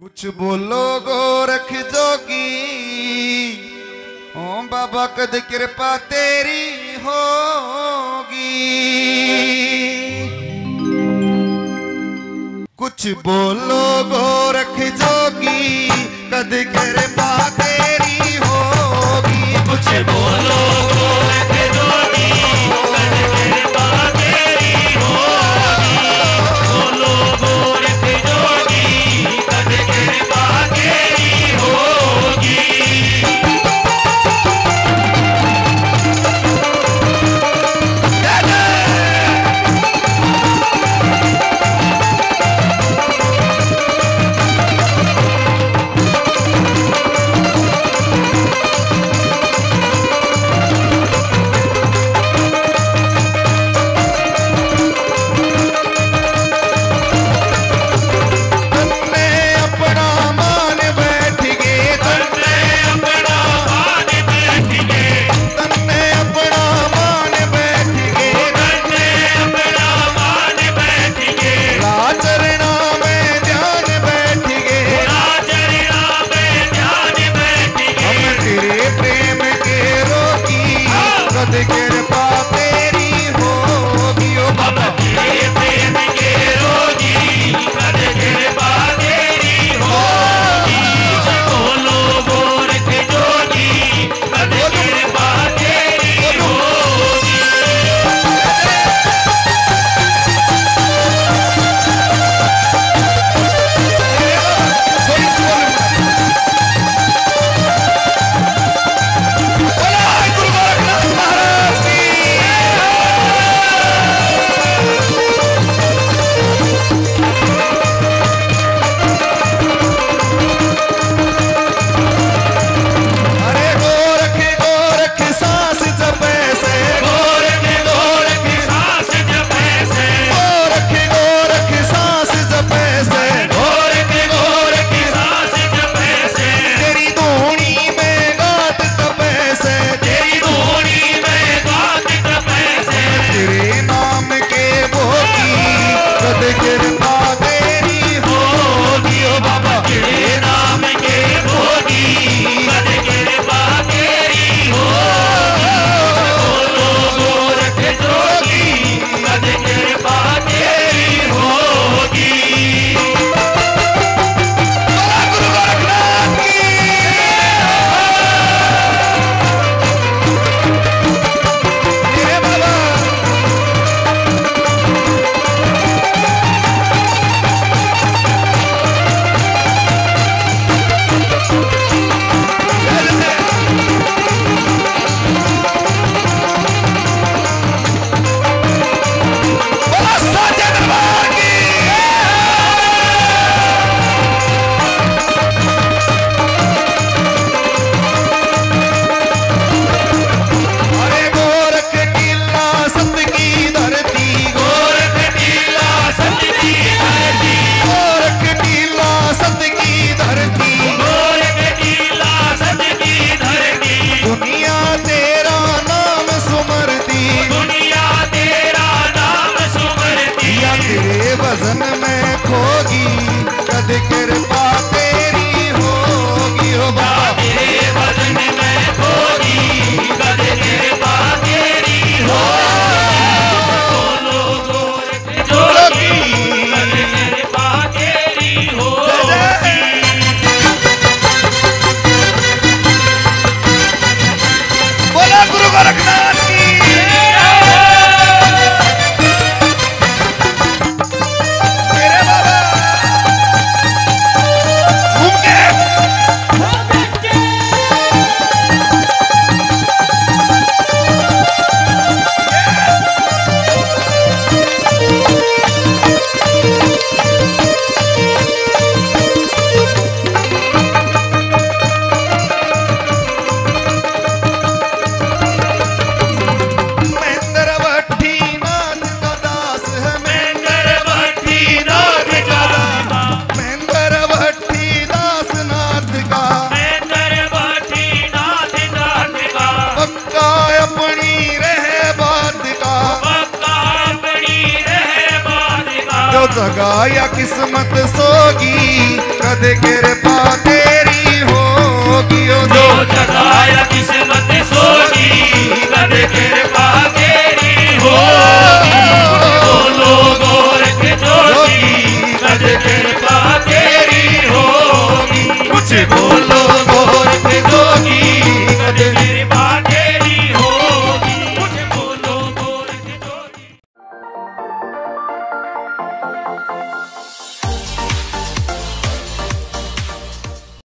कुछ बोलो, गोरख जोगी। ओ बाबा, कद कृपा तेरी होगी। कुछ बोलो, गोरख जोगी, कद कृपा They get जगाया किस्मत सोगी। कद कृपा तेरी